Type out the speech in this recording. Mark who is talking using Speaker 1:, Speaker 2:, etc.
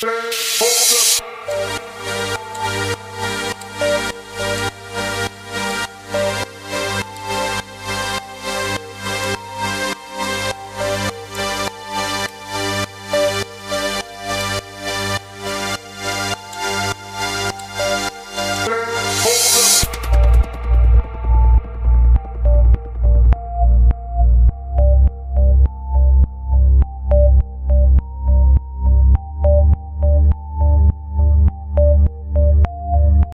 Speaker 1: Hold up.